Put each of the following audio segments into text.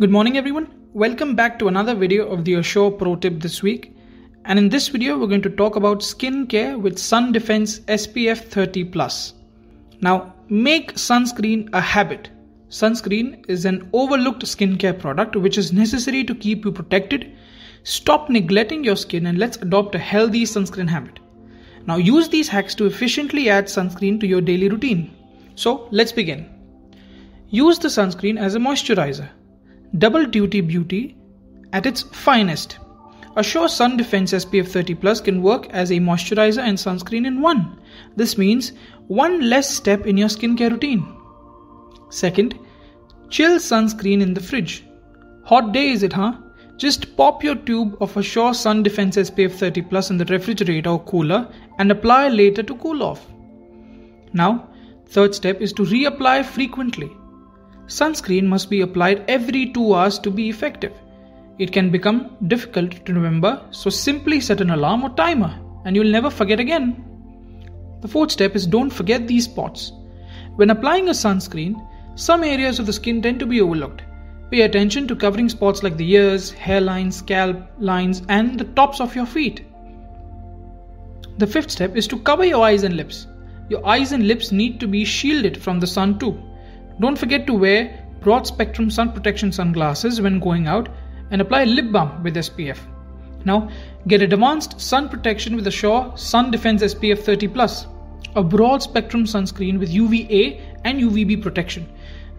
Good morning everyone. Welcome back to another video of the Assure Pro Tip this week. And in this video, we're going to talk about skincare with Sun Defense SPF 30 Plus. Now, make sunscreen a habit. Sunscreen is an overlooked skincare product which is necessary to keep you protected. Stop neglecting your skin and let's adopt a healthy sunscreen habit. Now, use these hacks to efficiently add sunscreen to your daily routine. So, let's begin. Use the sunscreen as a moisturizer double duty beauty at its finest. Assure Sun Defense SPF 30 Plus can work as a moisturizer and sunscreen in one. This means one less step in your skincare routine. Second, chill sunscreen in the fridge. Hot day is it, huh? Just pop your tube of Assure Sun Defense SPF 30 Plus in the refrigerator or cooler and apply later to cool off. Now, third step is to reapply frequently. Sunscreen must be applied every 2 hours to be effective. It can become difficult to remember, so simply set an alarm or timer and you'll never forget again. The fourth step is don't forget these spots. When applying a sunscreen, some areas of the skin tend to be overlooked. Pay attention to covering spots like the ears, hairlines, scalp lines, and the tops of your feet. The fifth step is to cover your eyes and lips. Your eyes and lips need to be shielded from the sun too. Don't forget to wear broad spectrum sun protection sunglasses when going out and apply lip balm with SPF. Now, get a advanced sun protection with Assure Sun Defense SPF 30 Plus, a broad spectrum sunscreen with UVA and UVB protection.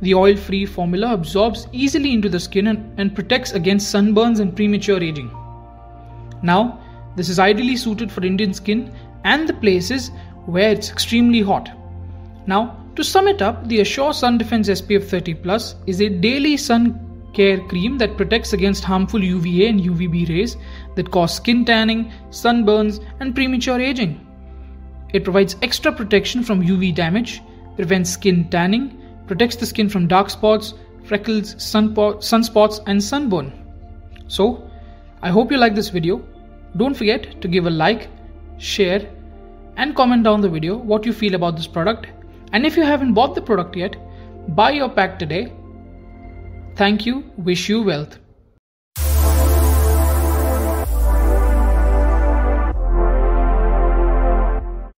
The oil free formula absorbs easily into the skin and, and protects against sunburns and premature aging. Now, this is ideally suited for Indian skin and the places where it's extremely hot. Now, to sum it up, the Assure Sun Defense SPF 30 Plus is a daily sun care cream that protects against harmful UVA and UVB rays that cause skin tanning, sunburns, and premature aging. It provides extra protection from UV damage, prevents skin tanning, protects the skin from dark spots, freckles, sunspots, and sunburn. So, I hope you like this video. Don't forget to give a like, share, and comment down the video what you feel about this product and if you haven't bought the product yet, buy your pack today. Thank you. Wish you wealth.